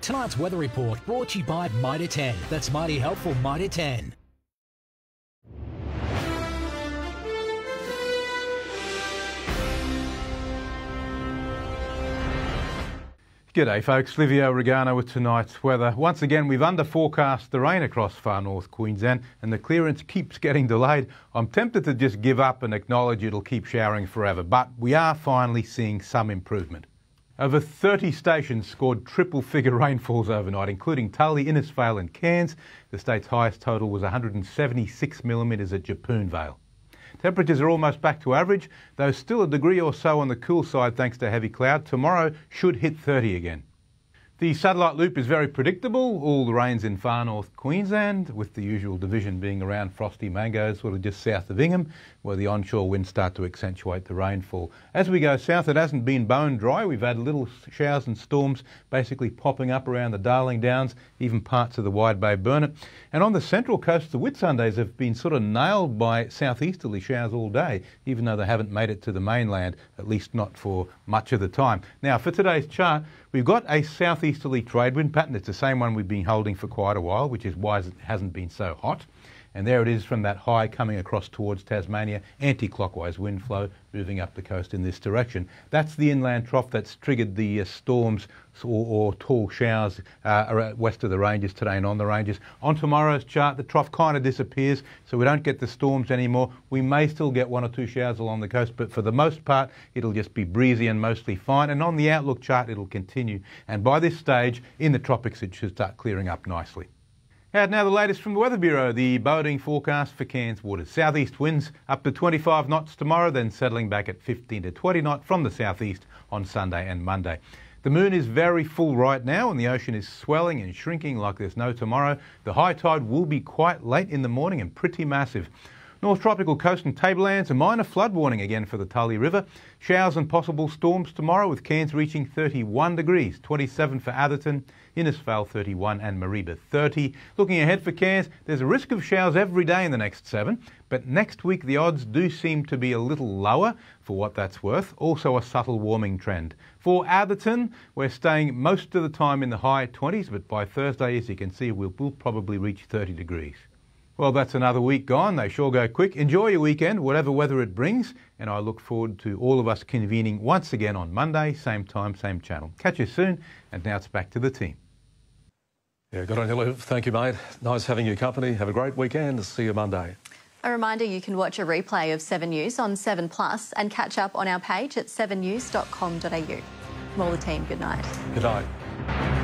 Tonight's weather report brought to you by Mitre 10. That's mighty helpful, Mitre 10. G'day folks, Livio Regano with tonight's weather. Once again, we've under forecast the rain across far north Queensland and the clearance keeps getting delayed. I'm tempted to just give up and acknowledge it'll keep showering forever, but we are finally seeing some improvement. Over 30 stations scored triple figure rainfalls overnight, including Tully, Innisfail and Cairns. The state's highest total was 176 millimetres at Yeppoon Vale. Temperatures are almost back to average, though still a degree or so on the cool side thanks to heavy cloud. Tomorrow should hit 30 again. The satellite loop is very predictable. All the rains in far north Queensland, with the usual division being around Frosty Mangoes, sort of just south of Ingham, where the onshore winds start to accentuate the rainfall. As we go south, it hasn't been bone dry. We've had little showers and storms basically popping up around the Darling Downs, even parts of the Wide Bay Burnett. And on the central coast, the Whitsundays have been sort of nailed by southeasterly showers all day, even though they haven't made it to the mainland, at least not for much of the time. Now, for today's chart, We've got a southeasterly trade wind pattern. It's the same one we've been holding for quite a while, which is why it hasn't been so hot. And there it is from that high coming across towards Tasmania, anti-clockwise wind flow moving up the coast in this direction. That's the inland trough that's triggered the uh, storms or, or, tall showers uh, west of the ranges today and on the ranges. On tomorrow's chart, the trough kind of disappears, so we don't get the storms anymore. We may still get one or two showers along the coast, but for the most part, it'll just be breezy and mostly fine. And on the outlook chart, it'll continue. And by this stage, in the tropics, it should start clearing up nicely. And now the latest from the Weather Bureau, the boating forecast for Cairns waters. Southeast winds up to 25 knots tomorrow, then settling back at 15 to 20 knots from the southeast on Sunday and Monday. The moon is very full right now and the ocean is swelling and shrinking like there's no tomorrow. The high tide will be quite late in the morning and pretty massive. North tropical coast and tablelands, a minor flood warning again for the Tully River. Showers and possible storms tomorrow with Cairns reaching 31 degrees, 27 for Atherton, Innisfail 31 and Mareeba 30. Looking ahead for Cairns, there's a risk of showers every day in the next seven, but next week the odds do seem to be a little lower for what that's worth. Also a subtle warming trend. For Atherton, we're staying most of the time in the high 20s, but by Thursday, as you can see, we'll, we'll probably reach 30 degrees. Well, that's another week gone. They sure go quick. Enjoy your weekend, whatever weather it brings, and I look forward to all of us convening once again on Monday, same time, same channel. Catch you soon, and now it's back to the team. Yeah, good on you, Lou. Thank you, mate. Nice having your company. Have a great weekend. See you Monday. A reminder you can watch a replay of 7 News on 7 Plus and catch up on our page at 7news.com.au. From all the team, good night. Good night.